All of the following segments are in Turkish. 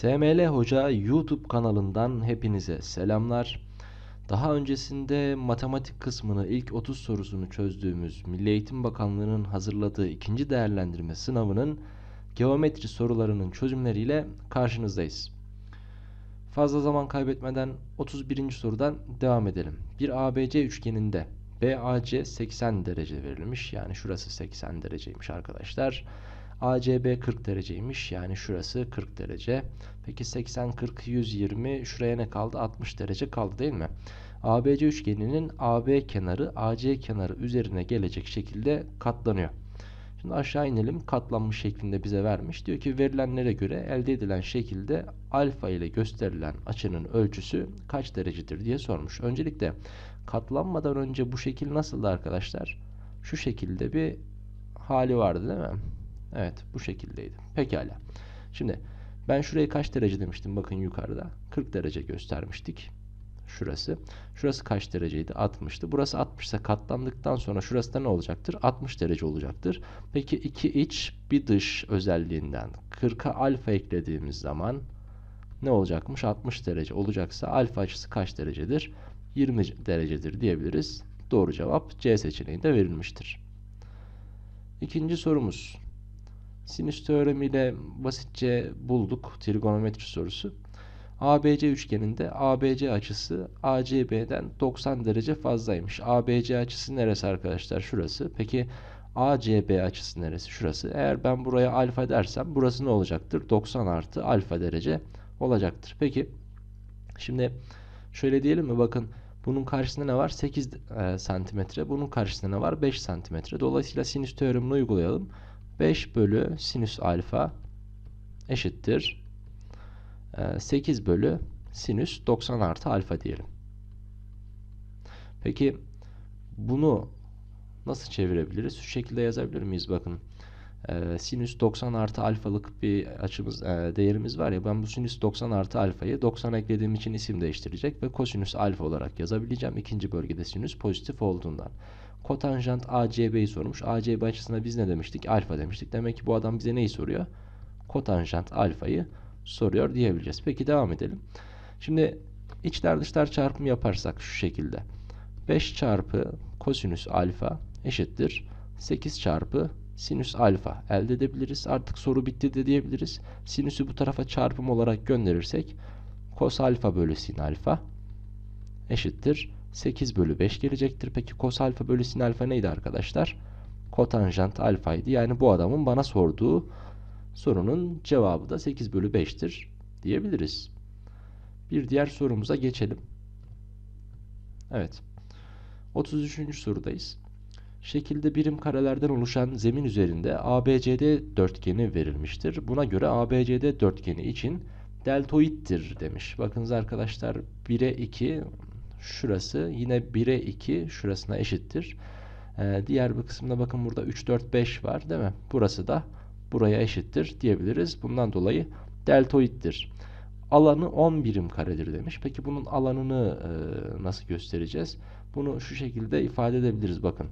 SML Hoca YouTube kanalından hepinize selamlar. Daha öncesinde matematik kısmını ilk 30 sorusunu çözdüğümüz Milli Eğitim Bakanlığı'nın hazırladığı ikinci değerlendirme sınavının geometri sorularının çözümleriyle karşınızdayız. Fazla zaman kaybetmeden 31. sorudan devam edelim. Bir ABC üçgeninde BAC 80 derece verilmiş. Yani şurası 80 dereceymiş arkadaşlar. ACB 40 dereceymiş. Yani şurası 40 derece. Peki 80, 40, 120 şuraya ne kaldı? 60 derece kaldı değil mi? ABC üçgeninin AB kenarı AC kenarı üzerine gelecek şekilde katlanıyor. Şimdi aşağı inelim. Katlanmış şeklinde bize vermiş. Diyor ki verilenlere göre elde edilen şekilde alfa ile gösterilen açının ölçüsü kaç derecedir diye sormuş. Öncelikle katlanmadan önce bu şekil nasıldı arkadaşlar? Şu şekilde bir hali vardı değil mi? Evet bu şekildeydi. Pekala. Şimdi ben şurayı kaç derece demiştim bakın yukarıda. 40 derece göstermiştik. Şurası. Şurası kaç dereceydi? 60'tı. Burası 60 ise katlandıktan sonra şurası da ne olacaktır? 60 derece olacaktır. Peki iki iç bir dış özelliğinden 40'a alfa eklediğimiz zaman ne olacakmış? 60 derece olacaksa alfa açısı kaç derecedir? 20 derecedir diyebiliriz. Doğru cevap C seçeneğinde verilmiştir. İkinci sorumuz. Sinüs teoremiyle basitçe bulduk trigonometri sorusu. ABC üçgeninde ABC açısı ACB'den 90 derece fazlaymış. ABC açısı neresi arkadaşlar? Şurası. Peki ACB açısı neresi? Şurası. Eğer ben buraya alfa dersem burası ne olacaktır? 90 artı alfa derece olacaktır. Peki şimdi şöyle diyelim mi? Bakın bunun karşısında ne var? 8 e, santimetre. Bunun karşısında ne var? 5 santimetre. Dolayısıyla sinüs teoremini uygulayalım. 5 bölü sinüs alfa eşittir. 8 bölü sinüs 90 artı alfa diyelim. Peki bunu nasıl çevirebiliriz? Şu şekilde yazabilir miyiz? Bakın e, sinüs 90 artı alfalık bir açımız e, değerimiz var ya ben bu sinüs 90 artı alfayı 90 eklediğim için isim değiştirecek ve kosinüs alfa olarak yazabileceğim. İkinci bölgede sinüs pozitif olduğundan. Kotanjant ACB'yi sormuş. ACB açısına biz ne demiştik? Alfa demiştik. Demek ki bu adam bize neyi soruyor? Kotanjant alfayı soruyor diyebileceğiz. Peki devam edelim. Şimdi içler dışlar çarpımı yaparsak şu şekilde. 5 çarpı kosinüs alfa eşittir. 8 çarpı sinüs alfa elde edebiliriz. Artık soru bitti de diyebiliriz. Sinüsü bu tarafa çarpım olarak gönderirsek kos alfa bölü sin alfa eşittir. 8 bölü 5 gelecektir. Peki kos alfa bölü sin alfa neydi arkadaşlar? Kotanjant alfaydı. Yani bu adamın bana sorduğu sorunun cevabı da 8 bölü 5'tir diyebiliriz. Bir diğer sorumuza geçelim. Evet. 33. sorudayız. Şekilde birim karelerden oluşan zemin üzerinde ABCD dörtgeni verilmiştir. Buna göre ABCD dörtgeni için deltoittir demiş. Bakınız arkadaşlar 1'e 2 şurası yine 1'e 2 şurasına eşittir. Ee, diğer bir kısımda bakın burada 3, 4, 5 var değil mi? Burası da buraya eşittir diyebiliriz. Bundan dolayı deltoittir. Alanı 10 birim karedir demiş. Peki bunun alanını e, nasıl göstereceğiz? Bunu şu şekilde ifade edebiliriz bakın.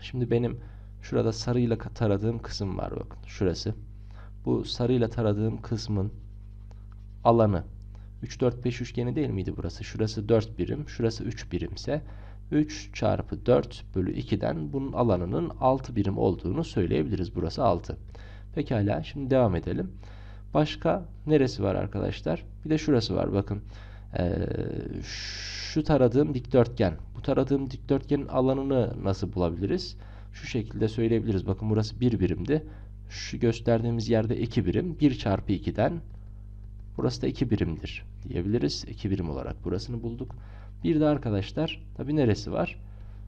Şimdi benim şurada sarıyla taradığım kısım var bakın. Şurası. Bu sarıyla taradığım kısmın alanı 3, 4, 5 üçgeni değil miydi burası? Şurası 4 birim, şurası 3 birimse 3 çarpı 4 bölü 2'den bunun alanının 6 birim olduğunu söyleyebiliriz. Burası 6. Pekala şimdi devam edelim. Başka neresi var arkadaşlar? Bir de şurası var bakın. Ee, şu taradığım dikdörtgen. Bu taradığım dikdörtgenin alanını nasıl bulabiliriz? Şu şekilde söyleyebiliriz. Bakın burası 1 birimdi. Şu gösterdiğimiz yerde 2 birim. 1 çarpı 2'den burası da 2 birimdir diyebiliriz. 2 birim olarak burasını bulduk. Bir de arkadaşlar tabi neresi var?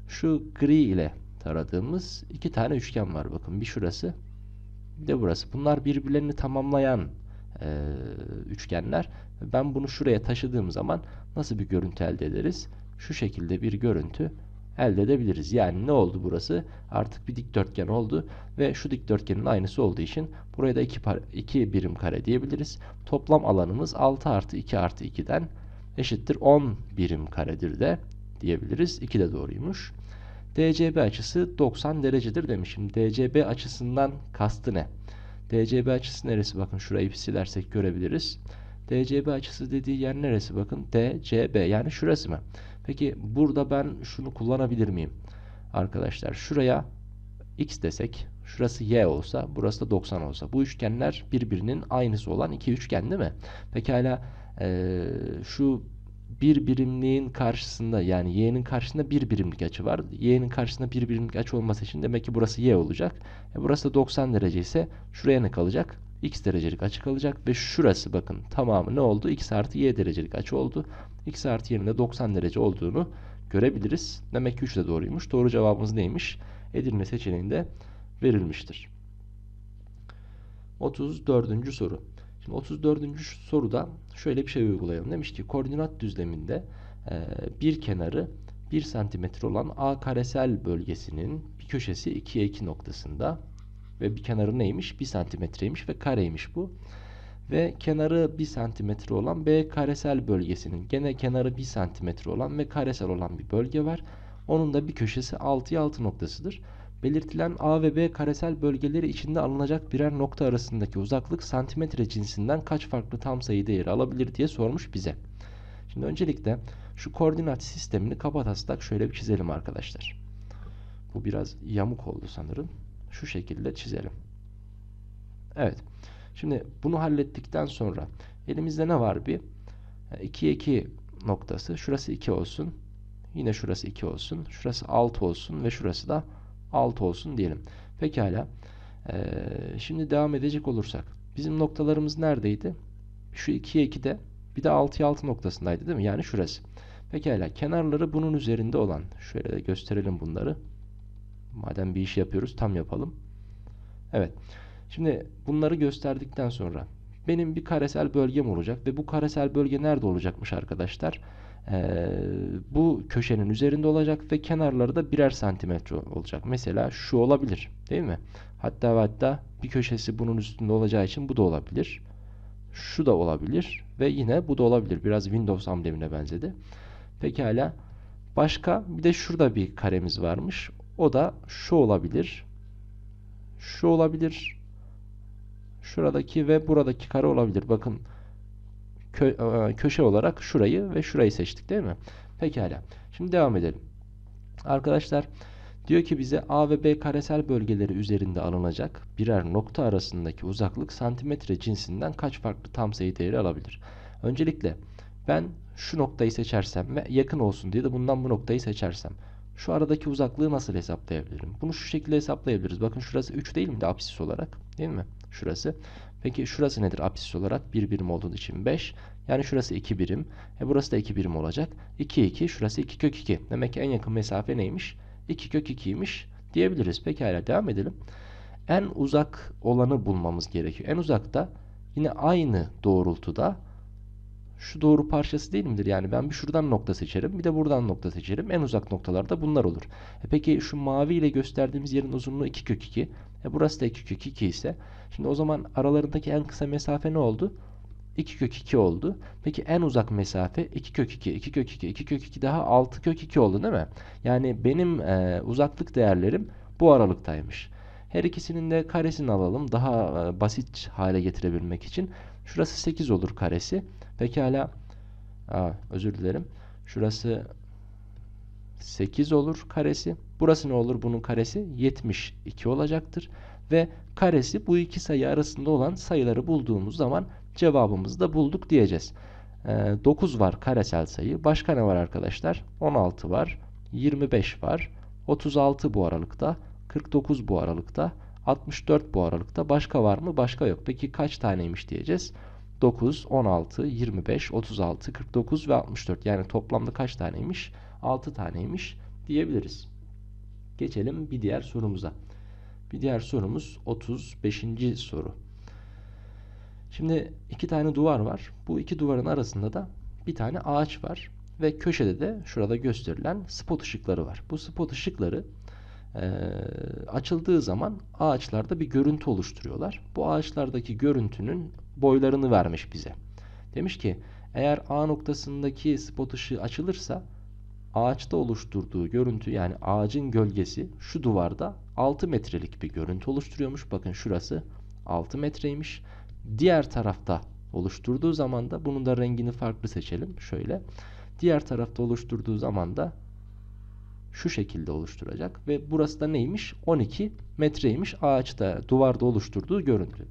Şu gri ile taradığımız iki tane üçgen var. Bakın bir şurası bir de burası. Bunlar birbirlerini tamamlayan e, üçgenler. Ben bunu şuraya taşıdığım zaman nasıl bir görüntü elde ederiz? Şu şekilde bir görüntü elde edebiliriz. Yani ne oldu burası? Artık bir dikdörtgen oldu ve şu dikdörtgenin aynısı olduğu için buraya da 2 iki birim kare diyebiliriz. Toplam alanımız 6 artı 2 artı 2'den eşittir 10 birim karedir de diyebiliriz. 2 de doğruymuş. DCB açısı 90 derecedir demişim. DCB açısından kastı ne? DCB açısı neresi? Bakın şurayı bir silersek görebiliriz. DCB açısı dediği yer neresi? Bakın DCB yani şurası mı? Peki burada ben şunu kullanabilir miyim? Arkadaşlar şuraya x desek şurası y olsa burası da 90 olsa bu üçgenler birbirinin aynısı olan iki üçgen değil mi? Pekala ee, şu bir birimliğin karşısında yani y'nin karşısında bir birimlik açı var. y'nin karşısında bir birimlik açı olması için demek ki burası y olacak. E burası da 90 derece ise şuraya ne kalacak? x derecelik açı kalacak ve şurası bakın tamamı ne oldu? x artı y derecelik açı oldu. X artı y'nin de 90 derece olduğunu görebiliriz. Demek ki 3 de doğruymuş. Doğru cevabımız neymiş? Edirne seçeneğinde verilmiştir. 34. soru. Şimdi 34. soruda şöyle bir şey uygulayalım. Demiş ki koordinat düzleminde e, bir kenarı 1 santimetre olan A karesel bölgesinin bir köşesi 2'ye 2 noktasında ve bir kenarı neymiş? 1 santimetreymiş ve kareymiş bu. Ve kenarı 1 santimetre olan B karesel bölgesinin gene kenarı 1 santimetre olan ve karesel olan bir bölge var. Onun da bir köşesi 6'ya 6 noktasıdır. Belirtilen A ve B karesel bölgeleri içinde alınacak birer nokta arasındaki uzaklık santimetre cinsinden kaç farklı tam sayı değeri alabilir diye sormuş bize. Şimdi öncelikle şu koordinat sistemini kapataslak şöyle bir çizelim arkadaşlar. Bu biraz yamuk oldu sanırım. Şu şekilde çizelim. Evet. Şimdi bunu hallettikten sonra elimizde ne var bir? 2'ye 2 noktası. Şurası 2 olsun. Yine şurası 2 olsun. Şurası 6 olsun ve şurası da 6 olsun diyelim. Pekala. Ee, şimdi devam edecek olursak. Bizim noktalarımız neredeydi? Şu 2'ye 2'de bir de 6'ya 6 noktasındaydı değil mi? Yani şurası. Pekala. Kenarları bunun üzerinde olan. Şöyle de gösterelim bunları. Madem bir iş yapıyoruz tam yapalım. Evet. Şimdi bunları gösterdikten sonra benim bir karesel bölgem olacak ve bu karesel bölge nerede olacakmış arkadaşlar? Ee, bu köşenin üzerinde olacak ve kenarları da birer santimetre olacak. Mesela şu olabilir değil mi? Hatta hatta bir köşesi bunun üstünde olacağı için bu da olabilir. Şu da olabilir ve yine bu da olabilir. Biraz Windows amblemine benzedi. Pekala. Başka bir de şurada bir karemiz varmış. O da şu olabilir. Şu olabilir. Şuradaki ve buradaki kare olabilir. Bakın kö e, köşe olarak şurayı ve şurayı seçtik değil mi? Pekala. Şimdi devam edelim. Arkadaşlar diyor ki bize A ve B karesel bölgeleri üzerinde alınacak birer nokta arasındaki uzaklık santimetre cinsinden kaç farklı tam sayı değeri alabilir? Öncelikle ben şu noktayı seçersem ve yakın olsun diye de bundan bu noktayı seçersem şu aradaki uzaklığı nasıl hesaplayabilirim? Bunu şu şekilde hesaplayabiliriz. Bakın şurası 3 değil mi de apsis olarak? Değil mi? Şurası. Peki şurası nedir apsis olarak? 1 birim olduğu için 5. Yani şurası 2 birim. E burası da 2 birim olacak. 2 2 şurası 2 kök 2. Demek ki en yakın mesafe neymiş? 2 kök 2'ymiş diyebiliriz. Pekala devam edelim. En uzak olanı bulmamız gerekiyor. En uzakta yine aynı doğrultuda şu doğru parçası değil midir? Yani ben bir şuradan nokta seçerim. Bir de buradan nokta seçerim. En uzak noktalarda bunlar olur. E peki şu mavi ile gösterdiğimiz yerin uzunluğu 2 kök 2. E burası da 2 kök 2 ise. Şimdi o zaman aralarındaki en kısa mesafe ne oldu? 2 kök 2 oldu. Peki en uzak mesafe 2 kök 2, 2 kök 2, 2 kök 2 daha 6 kök 2 oldu değil mi? Yani benim e, uzaklık değerlerim bu aralıktaymış. Her ikisinin de karesini alalım daha e, basit hale getirebilmek için. Şurası 8 olur karesi. Pekala. Aa, özür dilerim. Şurası 8 olur karesi. Burası ne olur bunun karesi? 72 olacaktır. Ve karesi bu iki sayı arasında olan sayıları bulduğumuz zaman cevabımızı da bulduk diyeceğiz. E, 9 var karesel sayı. Başka ne var arkadaşlar? 16 var. 25 var. 36 bu aralıkta. 49 bu aralıkta. 64 bu aralıkta. Başka var mı? Başka yok. Peki kaç taneymiş diyeceğiz. 9, 16, 25, 36, 49 ve 64. Yani toplamda kaç taneymiş? 6 taneymiş diyebiliriz. Geçelim bir diğer sorumuza. Bir diğer sorumuz 35. soru. Şimdi iki tane duvar var. Bu iki duvarın arasında da bir tane ağaç var. Ve köşede de şurada gösterilen spot ışıkları var. Bu spot ışıkları e, açıldığı zaman ağaçlarda bir görüntü oluşturuyorlar. Bu ağaçlardaki görüntünün boylarını vermiş bize. Demiş ki eğer A noktasındaki spot ışığı açılırsa ağaçta oluşturduğu görüntü yani ağacın gölgesi şu duvarda 6 metrelik bir görüntü oluşturuyormuş. Bakın şurası 6 metreymiş. Diğer tarafta oluşturduğu zaman da bunun da rengini farklı seçelim. Şöyle. Diğer tarafta oluşturduğu zaman da şu şekilde oluşturacak ve burası da neymiş? 12 metreymiş ağaçta duvarda oluşturduğu görüntü.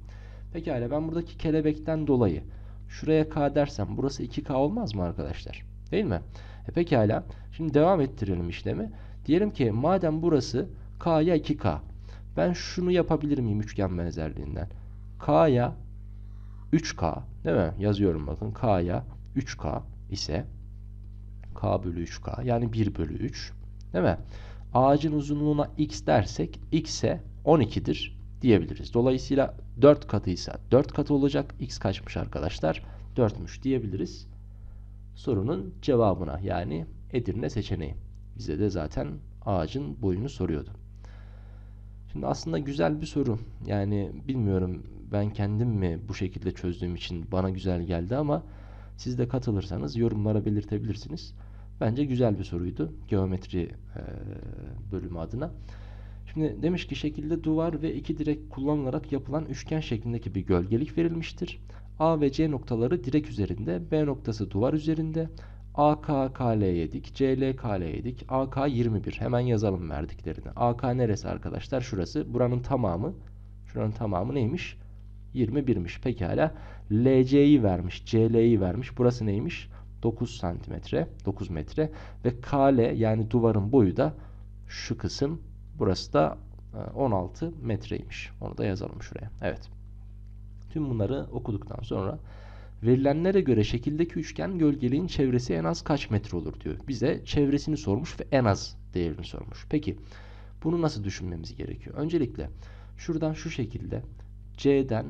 Pekala ben buradaki kelebekten dolayı şuraya k dersem burası 2k olmaz mı arkadaşlar? Değil mi? E pekala şimdi devam ettirelim işlemi. Diyelim ki madem burası k'ya 2k ben şunu yapabilir miyim üçgen benzerliğinden? k'ya 3k değil mi? Yazıyorum bakın k'ya 3k ise k bölü 3k yani 1 bölü 3 değil mi? Ağacın uzunluğuna x dersek x'e 12'dir diyebiliriz. Dolayısıyla 4 katıysa 4 katı olacak. X kaçmış arkadaşlar? 4'müş diyebiliriz. Sorunun cevabına yani Edirne seçeneği. Bize de zaten ağacın boyunu soruyordu. Şimdi aslında güzel bir soru. Yani bilmiyorum ben kendim mi bu şekilde çözdüğüm için bana güzel geldi ama siz de katılırsanız yorumlara belirtebilirsiniz. Bence güzel bir soruydu geometri bölümü adına. Şimdi demiş ki şekilde duvar ve iki direk kullanılarak yapılan üçgen şeklindeki bir gölgelik verilmiştir. A ve C noktaları direk üzerinde, B noktası duvar üzerinde. AK KL'ye dik, CL KL'ye dik, AK 21. Hemen yazalım verdiklerini. AK neresi arkadaşlar? Şurası. Buranın tamamı. Şuranın tamamı neymiş? 21'miş. Pekala. LC'yi vermiş, CL'yi vermiş. Burası neymiş? 9 santimetre, 9 metre ve KL yani duvarın boyu da şu kısım Burası da 16 e, metreymiş. Onu da yazalım şuraya. Evet. Tüm bunları okuduktan sonra verilenlere göre şekildeki üçgen gölgeliğin çevresi en az kaç metre olur diyor. Bize çevresini sormuş ve en az değerini sormuş. Peki bunu nasıl düşünmemiz gerekiyor? Öncelikle şuradan şu şekilde C'den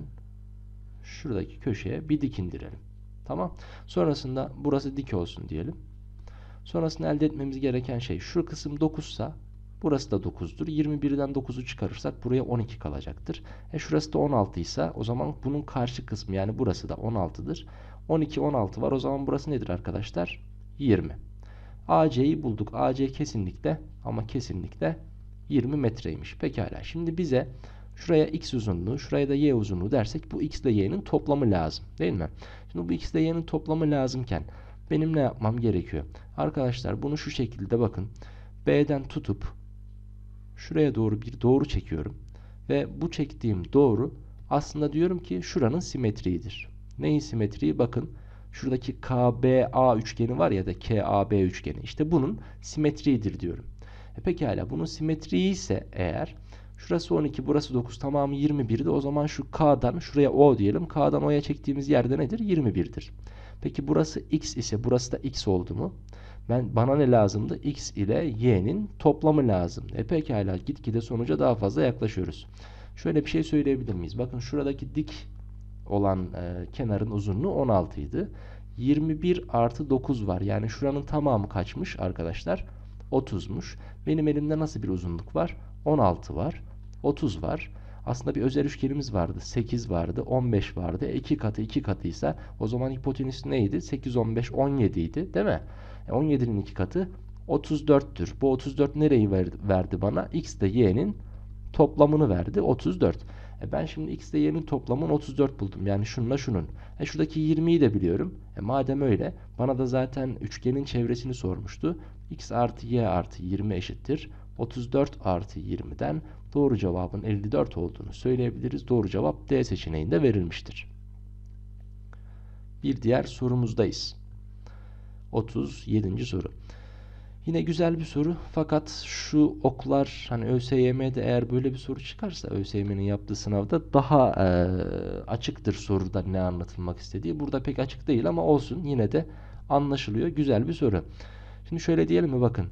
şuradaki köşeye bir dik indirelim. Tamam. Sonrasında burası dik olsun diyelim. Sonrasında elde etmemiz gereken şey şu kısım 9 sa Burası da 9'dur. 21'den 9'u çıkarırsak buraya 12 kalacaktır. E şurası da 16 ise o zaman bunun karşı kısmı yani burası da 16'dır. 12 16 var. O zaman burası nedir arkadaşlar? 20. AC'yi bulduk. AC kesinlikle ama kesinlikle 20 metreymiş. Pekala. Şimdi bize şuraya x uzunluğu, şuraya da y uzunluğu dersek bu x ile y'nin toplamı lazım. Değil mi? Şimdi bu x ile y'nin toplamı lazımken benim ne yapmam gerekiyor? Arkadaşlar bunu şu şekilde bakın. B'den tutup şuraya doğru bir doğru çekiyorum. Ve bu çektiğim doğru aslında diyorum ki şuranın simetriğidir. Neyin simetriği? Bakın şuradaki KBA üçgeni var ya da KAB üçgeni. İşte bunun simetriğidir diyorum. E pekala bunun simetriği ise eğer şurası 12 burası 9 tamamı 21'di o zaman şu K'dan şuraya O diyelim. K'dan O'ya çektiğimiz yerde nedir? 21'dir. Peki burası X ise burası da X oldu mu? Ben bana ne lazımdı? X ile y'nin toplamı lazım. E pekala gitgide sonuca daha fazla yaklaşıyoruz. Şöyle bir şey söyleyebilir miyiz? Bakın şuradaki dik olan e, kenarın uzunluğu 16 idi. 21 artı 9 var. Yani şuranın tamamı kaçmış arkadaşlar? 30'muş. Benim elimde nasıl bir uzunluk var? 16 var. 30 var. Aslında bir özel üçgenimiz vardı. 8 vardı, 15 vardı. 2 katı 2 katıysa o zaman hipotenüs neydi? 8, 15, 17 idi değil mi? 17'nin 2 katı 34'tür. Bu 34 nereyi verdi bana? X ile y'nin toplamını verdi. 34. E ben şimdi x ile y'nin toplamını 34 buldum. Yani şununla şunun. E şuradaki 20'yi de biliyorum. E madem öyle bana da zaten üçgenin çevresini sormuştu. x artı y artı 20 eşittir. 34 artı 20'den doğru cevabın 54 olduğunu söyleyebiliriz. Doğru cevap D seçeneğinde verilmiştir. Bir diğer sorumuzdayız. 37. soru. Yine güzel bir soru fakat şu oklar hani ÖSYM'de eğer böyle bir soru çıkarsa ÖSYM'nin yaptığı sınavda daha e, açıktır soruda ne anlatılmak istediği. Burada pek açık değil ama olsun yine de anlaşılıyor. Güzel bir soru. Şimdi şöyle diyelim mi bakın.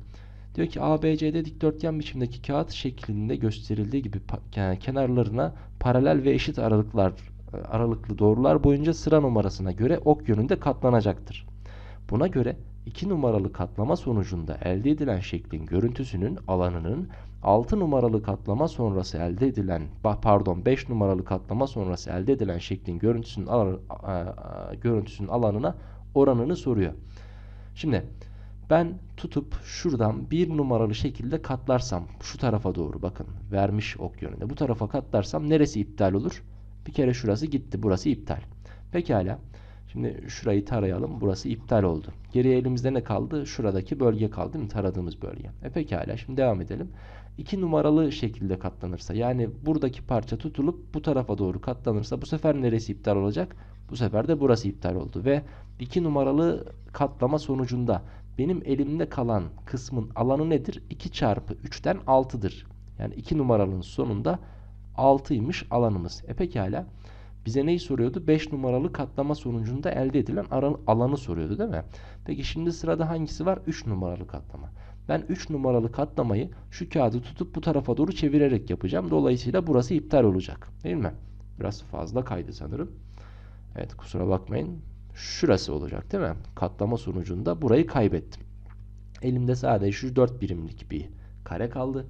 Diyor ki ABCD dikdörtgen biçimdeki kağıt şeklinde gösterildiği gibi kenarlarına paralel ve eşit aralıklar e, aralıklı doğrular boyunca sıra numarasına göre ok yönünde katlanacaktır. Buna göre 2 numaralı katlama sonucunda elde edilen şeklin görüntüsünün alanının 6 numaralı katlama sonrası elde edilen pardon 5 numaralı katlama sonrası elde edilen şeklin görüntüsünün, görüntüsünün alanına oranını soruyor. Şimdi ben tutup şuradan bir numaralı şekilde katlarsam şu tarafa doğru bakın vermiş ok yönünde bu tarafa katlarsam neresi iptal olur? Bir kere şurası gitti. Burası iptal. Pekala. Şimdi şurayı tarayalım. Burası iptal oldu. Geriye elimizde ne kaldı? Şuradaki bölge kaldı değil mi? Taradığımız bölge. E pekala. Şimdi devam edelim. 2 numaralı şekilde katlanırsa yani buradaki parça tutulup bu tarafa doğru katlanırsa bu sefer neresi iptal olacak? Bu sefer de burası iptal oldu ve 2 numaralı katlama sonucunda benim elimde kalan kısmın alanı nedir? 2 çarpı 3'ten 6'dır. Yani 2 numaralının sonunda 6'ymış alanımız. E pekala. Bize neyi soruyordu? 5 numaralı katlama sonucunda elde edilen alanı soruyordu değil mi? Peki şimdi sırada hangisi var? 3 numaralı katlama. Ben 3 numaralı katlamayı şu kağıdı tutup bu tarafa doğru çevirerek yapacağım. Dolayısıyla burası iptal olacak. Değil mi? Biraz fazla kaydı sanırım. Evet kusura bakmayın. Şurası olacak değil mi? Katlama sonucunda burayı kaybettim. Elimde sadece şu 4 birimlik bir kare kaldı.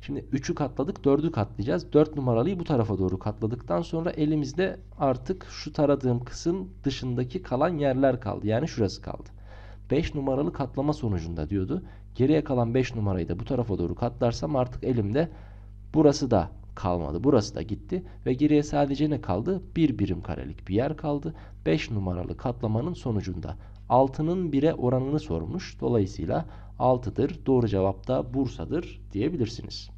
Şimdi 3'ü katladık 4'ü katlayacağız. 4 numaralıyı bu tarafa doğru katladıktan sonra elimizde artık şu taradığım kısım dışındaki kalan yerler kaldı. Yani şurası kaldı. 5 numaralı katlama sonucunda diyordu. Geriye kalan 5 numarayı da bu tarafa doğru katlarsam artık elimde burası da kalmadı. Burası da gitti ve geriye sadece ne kaldı? Bir birim karelik bir yer kaldı. 5 numaralı katlamanın sonucunda 6'nın 1'e oranını sormuş. Dolayısıyla 6'dır. Doğru cevap da Bursa'dır diyebilirsiniz.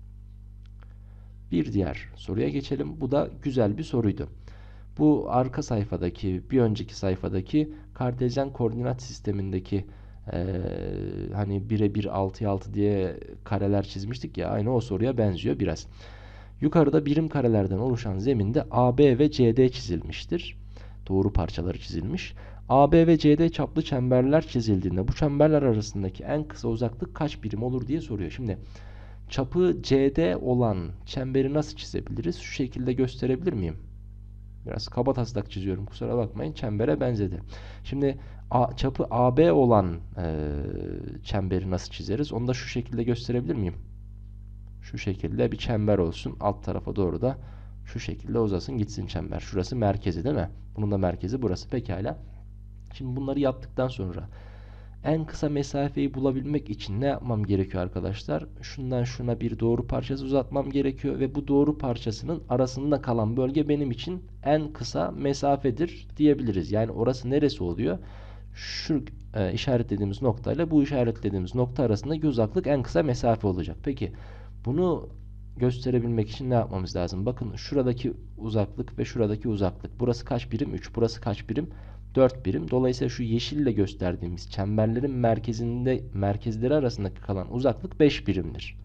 Bir diğer soruya geçelim. Bu da güzel bir soruydu. Bu arka sayfadaki, bir önceki sayfadaki kartezyen koordinat sistemindeki ee, hani 1'e 1 6'ya 6 diye kareler çizmiştik ya aynı o soruya benziyor biraz. Yukarıda birim karelerden oluşan zeminde AB ve CD çizilmiştir. Doğru parçaları çizilmiş. AB ve CD çaplı çemberler çizildiğinde bu çemberler arasındaki en kısa uzaklık kaç birim olur diye soruyor. Şimdi çapı CD olan çemberi nasıl çizebiliriz? Şu şekilde gösterebilir miyim? Biraz kaba taslak çiziyorum kusura bakmayın. Çembere benzedi. Şimdi A, çapı AB olan e, çemberi nasıl çizeriz? Onu da şu şekilde gösterebilir miyim? Şu şekilde bir çember olsun. Alt tarafa doğru da şu şekilde uzasın gitsin çember. Şurası merkezi değil mi? Bunun da merkezi burası. Pekala. Şimdi bunları yaptıktan sonra en kısa mesafeyi bulabilmek için ne yapmam gerekiyor arkadaşlar? Şundan şuna bir doğru parçası uzatmam gerekiyor ve bu doğru parçasının arasında kalan bölge benim için en kısa mesafedir diyebiliriz. Yani orası neresi oluyor? Şu e, işaretlediğimiz noktayla bu işaretlediğimiz nokta arasındaki uzaklık en kısa mesafe olacak. Peki bunu gösterebilmek için ne yapmamız lazım? Bakın şuradaki uzaklık ve şuradaki uzaklık. Burası kaç birim? 3. Burası kaç birim? 4 birim. Dolayısıyla şu yeşille gösterdiğimiz çemberlerin merkezinde merkezleri arasındaki kalan uzaklık 5 birimdir.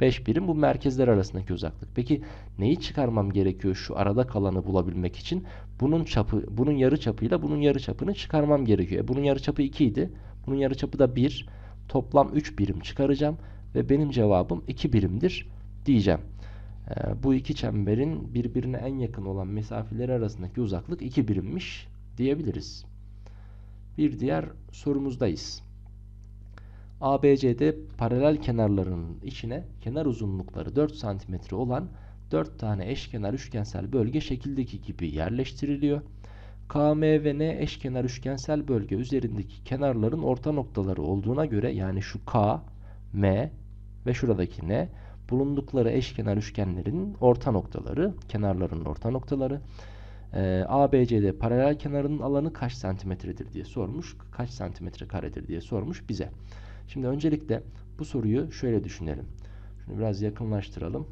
5 birim bu merkezler arasındaki uzaklık. Peki neyi çıkarmam gerekiyor şu arada kalanı bulabilmek için? Bunun çapı, bunun yarı çapıyla bunun yarı çapını çıkarmam gerekiyor. E bunun yarı çapı 2 idi. Bunun yarı çapı da 1. Toplam 3 birim çıkaracağım ve benim cevabım 2 birimdir diyeceğim. E, bu iki çemberin birbirine en yakın olan mesafeleri arasındaki uzaklık 2 birimmiş diyebiliriz. Bir diğer sorumuzdayız. ABCD paralel kenarlarının içine kenar uzunlukları 4 cm olan 4 tane eşkenar üçgensel bölge şekildeki gibi yerleştiriliyor. KM ve N eşkenar üçgensel bölge üzerindeki kenarların orta noktaları olduğuna göre yani şu K, M ve şuradaki N bulundukları eşkenar üçgenlerin orta noktaları, kenarların orta noktaları. Ee, ABCD paralel kenarının alanı kaç santimetredir diye sormuş. Kaç santimetre karedir diye sormuş bize. Şimdi öncelikle bu soruyu şöyle düşünelim. Şunu biraz yakınlaştıralım.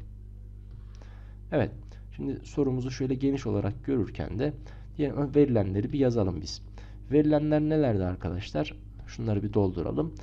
Evet. Şimdi sorumuzu şöyle geniş olarak görürken de diyelim verilenleri bir yazalım biz. Verilenler nelerdi arkadaşlar? Şunları bir dolduralım.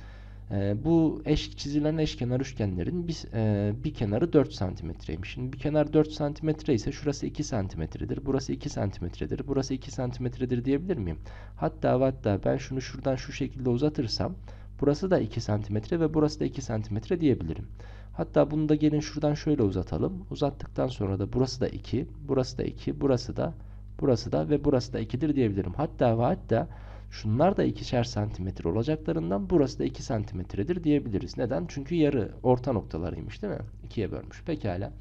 E, bu eş çizilen eşkenar üçgenlerin bir, e, bir kenarı 4 santimetreymiş. Şimdi bir kenar 4 santimetre ise şurası 2 santimetredir. Burası 2 santimetredir. Burası 2 santimetredir diyebilir miyim? Hatta hatta ben şunu şuradan şu şekilde uzatırsam burası da 2 santimetre ve burası da 2 santimetre diyebilirim. Hatta bunu da gelin şuradan şöyle uzatalım. Uzattıktan sonra da burası da 2, burası da 2, burası da, burası da ve burası da 2'dir diyebilirim. Hatta ve hatta Şunlar da ikişer santimetre olacaklarından burası da 2 santimetredir diyebiliriz. Neden? Çünkü yarı orta noktalarıymış değil mi? İkiye bölmüş. Pekala.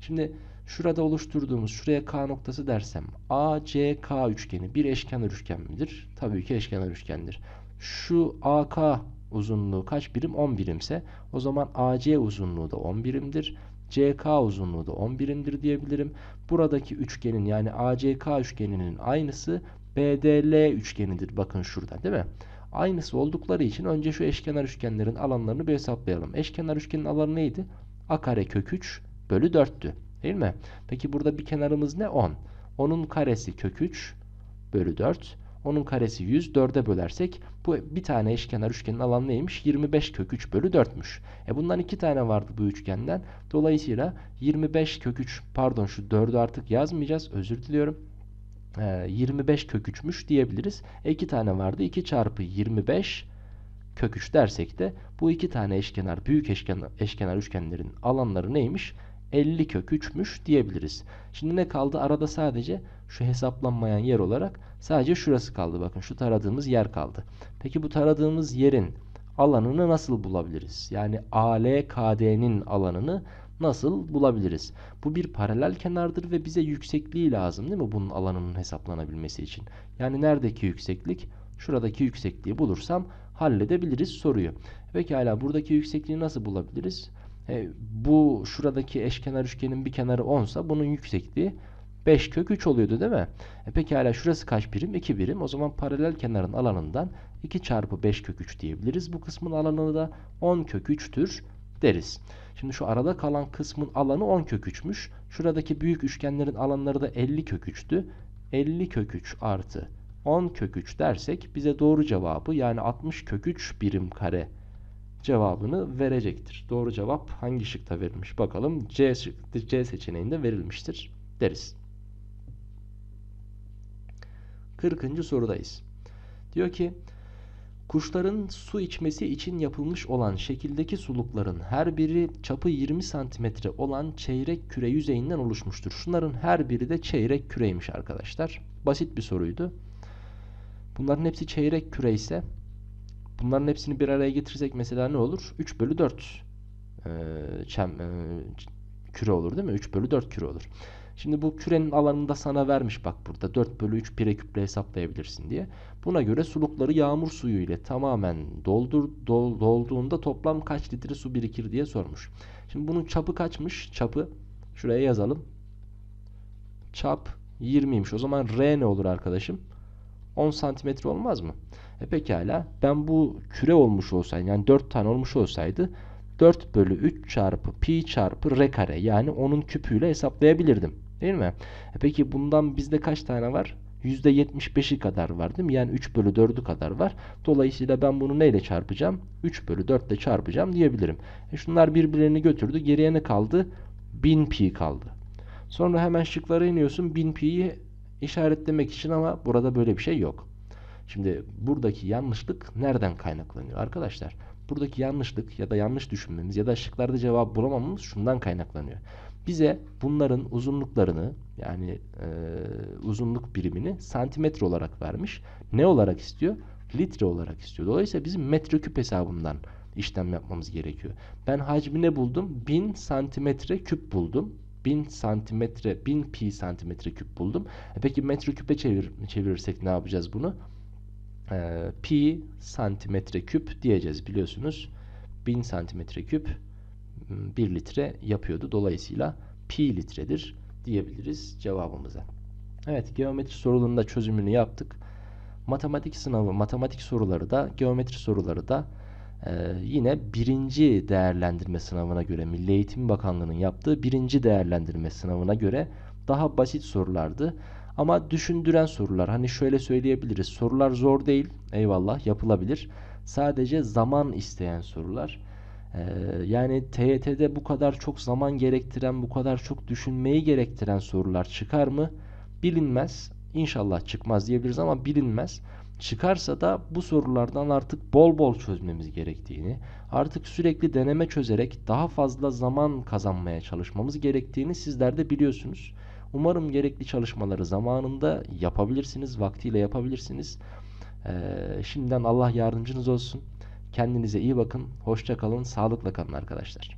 Şimdi şurada oluşturduğumuz şuraya K noktası dersem ACK üçgeni bir eşkenar üçgen midir? Tabii ki eşkenar üçgendir. Şu AK uzunluğu kaç birim? 10 birimse o zaman AC uzunluğu da 10 birimdir. CK uzunluğu da 10 birimdir diyebilirim. Buradaki üçgenin yani ACK üçgeninin aynısı BDL üçgenidir. Bakın şurada değil mi? Aynısı oldukları için önce şu eşkenar üçgenlerin alanlarını bir hesaplayalım. Eşkenar üçgenin alanı neydi? A kare kök 3 bölü 4'tü. Değil mi? Peki burada bir kenarımız ne? 10. 10'un karesi kök 3 bölü 4. Onun karesi 100. 4'e bölersek bu bir tane eşkenar üçgenin alanı neymiş? 25 kök 3 bölü 4'müş. E bundan iki tane vardı bu üçgenden. Dolayısıyla 25 kök 3 pardon şu 4'ü artık yazmayacağız. Özür diliyorum. 25 kök 3'müş diyebiliriz. E iki tane vardı. 2 çarpı 25 kök 3 dersek de bu iki tane eşkenar büyük eşkenar, eşkenar üçgenlerin alanları neymiş? 50 kök 3'müş diyebiliriz. Şimdi ne kaldı? Arada sadece şu hesaplanmayan yer olarak sadece şurası kaldı. Bakın şu taradığımız yer kaldı. Peki bu taradığımız yerin alanını nasıl bulabiliriz? Yani ALKD'nin alanını nasıl bulabiliriz? Bu bir paralel kenardır ve bize yüksekliği lazım değil mi bunun alanının hesaplanabilmesi için? Yani neredeki yükseklik? Şuradaki yüksekliği bulursam halledebiliriz soruyu. Pekala buradaki yüksekliği nasıl bulabiliriz? E, bu şuradaki eşkenar üçgenin bir kenarı 10 sa bunun yüksekliği 5 kök 3 oluyordu değil mi? E pekala şurası kaç birim? 2 birim. O zaman paralel kenarın alanından 2 çarpı 5 kök 3 diyebiliriz. Bu kısmın alanı da 10 kök 3'tür deriz. Şimdi şu arada kalan kısmın alanı 10 kök 3'müş. Şuradaki büyük üçgenlerin alanları da 50 kök 3'tü. 50 kök 3 artı 10 kök 3 dersek bize doğru cevabı yani 60 kök 3 birim kare cevabını verecektir. Doğru cevap hangi şıkta verilmiş bakalım. C, C seçeneğinde verilmiştir deriz. 40. sorudayız. Diyor ki Kuşların su içmesi için yapılmış olan şekildeki sulukların her biri çapı 20 santimetre olan çeyrek küre yüzeyinden oluşmuştur. Şunların her biri de çeyrek küreymiş arkadaşlar. Basit bir soruydu. Bunların hepsi çeyrek küre ise bunların hepsini bir araya getirsek mesela ne olur? 3 bölü 4 e, çem, e, küre olur değil mi? 3 bölü 4 küre olur. Şimdi bu kürenin alanını da sana vermiş bak burada 4 bölü 3 pire küple hesaplayabilirsin diye. Buna göre sulukları yağmur suyu ile tamamen doldur, dol, dolduğunda toplam kaç litre su birikir diye sormuş. Şimdi bunun çapı kaçmış? Çapı şuraya yazalım. Çap 20'ymiş. O zaman R ne olur arkadaşım? 10 santimetre olmaz mı? E pekala ben bu küre olmuş olsaydı yani 4 tane olmuş olsaydı 4 bölü 3 çarpı pi çarpı r kare yani onun küpüyle hesaplayabilirdim. Değil mi? E peki bundan bizde kaç tane var? %75'i kadar var değil mi? Yani 3 bölü 4'ü kadar var. Dolayısıyla ben bunu neyle çarpacağım? 3 bölü 4 ile çarpacağım diyebilirim. E şunlar birbirlerini götürdü. Geriye ne kaldı? 1000 pi kaldı. Sonra hemen şıklara iniyorsun. 1000 pi'yi işaretlemek için ama burada böyle bir şey yok. Şimdi buradaki yanlışlık nereden kaynaklanıyor arkadaşlar? Buradaki yanlışlık ya da yanlış düşünmemiz ya da şıklarda cevap bulamamamız şundan kaynaklanıyor. Bize bunların uzunluklarını yani e, uzunluk birimini santimetre olarak vermiş. Ne olarak istiyor? Litre olarak istiyor. Dolayısıyla bizim metreküp hesabından işlem yapmamız gerekiyor. Ben hacmi ne buldum? 1000 santimetre küp buldum. 1000 santimetre, 1000 pi santimetre küp buldum. E peki metreküpe çevir, çevirirsek ne yapacağız bunu? E, pi santimetre küp diyeceğiz biliyorsunuz. 1000 santimetre küp 1 litre yapıyordu. Dolayısıyla pi litredir diyebiliriz cevabımıza. Evet geometri sorularının da çözümünü yaptık. Matematik sınavı, matematik soruları da, geometri soruları da e, yine birinci değerlendirme sınavına göre, Milli Eğitim Bakanlığı'nın yaptığı birinci değerlendirme sınavına göre daha basit sorulardı. Ama düşündüren sorular. Hani şöyle söyleyebiliriz. Sorular zor değil. Eyvallah yapılabilir. Sadece zaman isteyen sorular. Ee, yani TYT'de bu kadar çok zaman gerektiren, bu kadar çok düşünmeyi gerektiren sorular çıkar mı? Bilinmez. İnşallah çıkmaz diyebiliriz ama bilinmez. Çıkarsa da bu sorulardan artık bol bol çözmemiz gerektiğini, artık sürekli deneme çözerek daha fazla zaman kazanmaya çalışmamız gerektiğini sizler de biliyorsunuz. Umarım gerekli çalışmaları zamanında yapabilirsiniz, vaktiyle yapabilirsiniz. Ee, şimdiden Allah yardımcınız olsun. Kendinize iyi bakın. Hoşça kalın. Sağlıkla kalın arkadaşlar.